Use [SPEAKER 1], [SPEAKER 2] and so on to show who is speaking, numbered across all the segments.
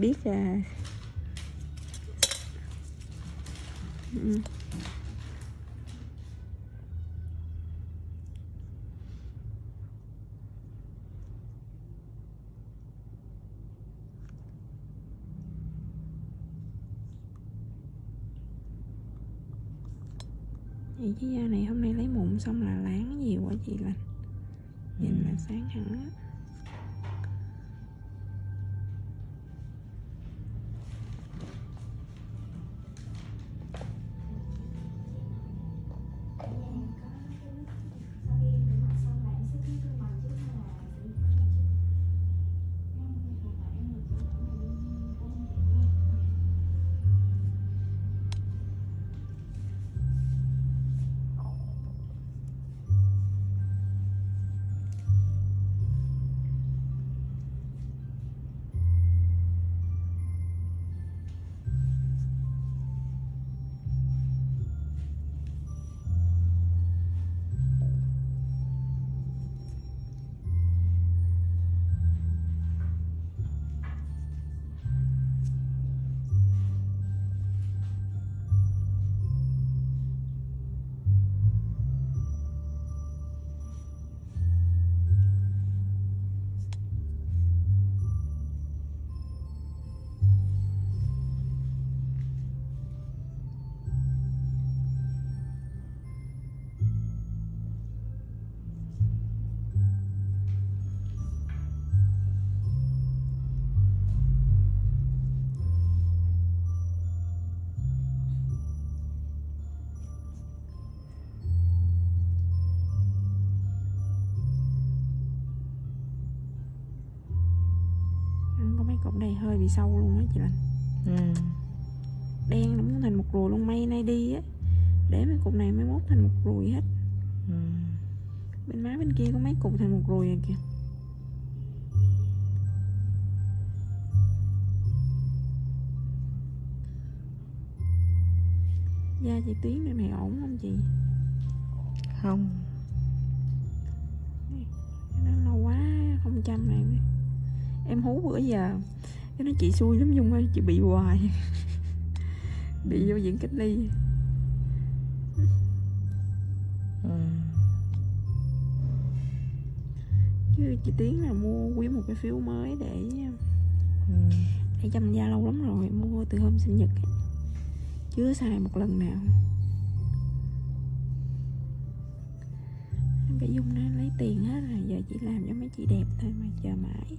[SPEAKER 1] biết là ừ. Vậy cái da này hôm nay lấy mụn xong là láng nhiều quá chị Lành Nhìn
[SPEAKER 2] Ừ.
[SPEAKER 1] là sáng hẳn á cục này hơi bị sâu luôn á chị Lành
[SPEAKER 2] ừ.
[SPEAKER 1] Đen nó muốn thành một ruồi luôn may nay đi á Để mấy cục này mới mốt thành một ruồi hết
[SPEAKER 2] Ừ.
[SPEAKER 1] Bên má bên kia có mấy cục thành một ruồi rồi kìa Da chị Tuyến này này ổn không chị?
[SPEAKER 2] không
[SPEAKER 1] Nó lâu quá không chăm này Em hú bữa giờ Cái nó chị xui lắm Dung ơi, Chị bị hoài Bị vô viện cách ly
[SPEAKER 2] ừ.
[SPEAKER 1] Chứ chị Tiến là mua quý một cái phiếu mới để
[SPEAKER 2] Ừ.
[SPEAKER 1] để chăm da lâu lắm rồi, Mua từ hôm sinh nhật ấy. Chưa xài một lần nào Cái Dung nó lấy tiền hết rồi, Giờ chỉ làm cho mấy chị đẹp thôi mà chờ mãi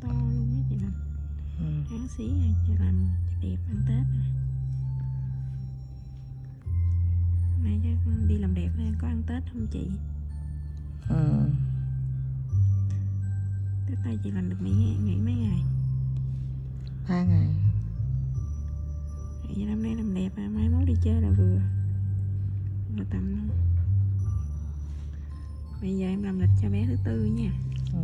[SPEAKER 1] to luôn á chị làm
[SPEAKER 2] ừ.
[SPEAKER 1] xí à chị làm cho đẹp ăn tết à. nay chắc đi làm đẹp này có ăn tết không chị
[SPEAKER 2] Ừ.
[SPEAKER 1] tết nay chị làm được nghỉ nghỉ mấy ngày
[SPEAKER 2] ba ngày
[SPEAKER 1] vậy năm nay làm đẹp à mai mốt đi chơi là vừa vừa tầm bây giờ em làm lịch cho bé thứ tư nha
[SPEAKER 2] ừ.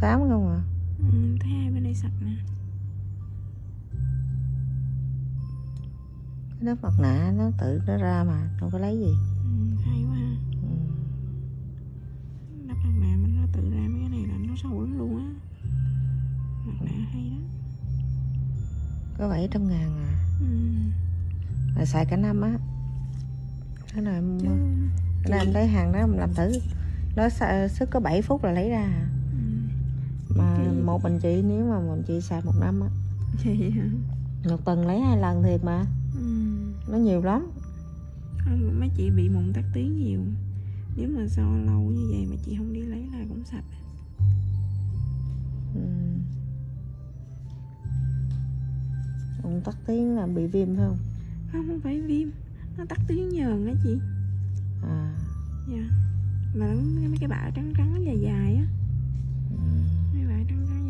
[SPEAKER 2] Cám không à?
[SPEAKER 1] Ừ, thấy hai bên đây sạch nè.
[SPEAKER 2] Cái lớp mặt nạ nó tự nó ra mà đâu có lấy gì.
[SPEAKER 1] Ừ, hay quá ha.
[SPEAKER 2] Ừ.
[SPEAKER 1] mặt nạ nó tự ra mấy cái này là nó sâu lắm luôn á. Mặt nạ hay đó.
[SPEAKER 2] Có 700 ngàn à?
[SPEAKER 1] Ừ.
[SPEAKER 2] là xài cả năm á. Cái này em,
[SPEAKER 1] chứ
[SPEAKER 2] cái này em lấy hàng đó em làm thử. Nó sức có 7 phút là lấy ra à. Mà một mình chị nếu mà mình chị xài một năm á.
[SPEAKER 1] Vậy hả?
[SPEAKER 2] Một tuần lấy hai lần thiệt mà.
[SPEAKER 1] Ừ.
[SPEAKER 2] nó nhiều lắm.
[SPEAKER 1] Không mấy chị bị mụn tắc tiếng nhiều. Nếu mà do lâu như vậy mà chị không đi lấy là cũng sạch.
[SPEAKER 2] Ừ. Ông tắt tiếng là bị viêm phải không?
[SPEAKER 1] Không không phải viêm. Nó tắc tiếng nhờn á chị.
[SPEAKER 2] À.
[SPEAKER 1] Dạ. Mà nó mấy cái bả trắng trắng dài dài á.
[SPEAKER 2] Ừ.
[SPEAKER 1] mấy bả trắng trắng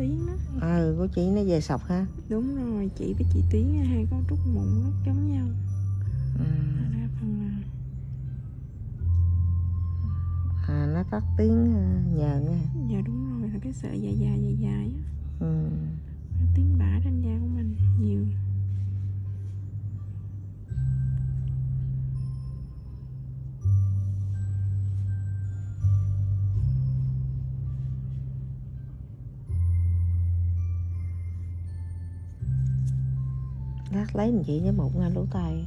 [SPEAKER 1] tiếng đó
[SPEAKER 2] ừ của chị nó về sọc ha.
[SPEAKER 1] Đúng rồi chị với chị tiếng á, hai con trúc mụn rất giống nhau.
[SPEAKER 2] Ừ.
[SPEAKER 1] phần là
[SPEAKER 2] à nó tắt tiếng ờ, nhờn á
[SPEAKER 1] dạ đúng rồi là cái sợi dài dài dài dài á.
[SPEAKER 2] Ừ.
[SPEAKER 1] Tiếng bả trên da của mình nhiều
[SPEAKER 2] lát lấy mình chị với một ngay lỗ tay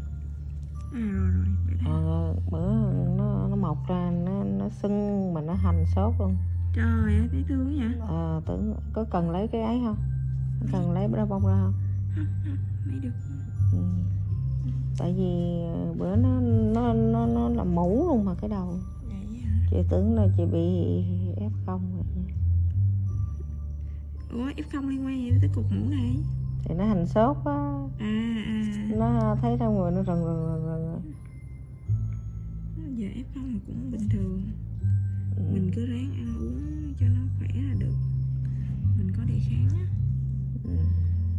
[SPEAKER 1] à
[SPEAKER 2] ờ, bữa nó nó mọc ra nó nó sưng mà nó hành sốt luôn.
[SPEAKER 1] Trời ơi thấy thương vậy.
[SPEAKER 2] Ờ, tưởng có cần lấy cái ấy không? Có cần lấy bông bông ra không?
[SPEAKER 1] Không không lấy được.
[SPEAKER 2] Ừ. tại vì ờ, bữa nó nó nó nó là mũ luôn mà cái đầu. Chị tưởng là chị bị ép không rồi
[SPEAKER 1] ủa f không liên quan gì tới cục mũ này
[SPEAKER 2] thì nó hành sốt á
[SPEAKER 1] à à.
[SPEAKER 2] Nó thấy trong người nó rần rần rần rần
[SPEAKER 1] giờ f không cũng bình thường.
[SPEAKER 2] Ừ.
[SPEAKER 1] mình cứ ráng ăn uống cho nó khỏe là được. Mình có đề kháng á.
[SPEAKER 2] Ừ.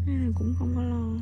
[SPEAKER 1] nên là cũng không có lo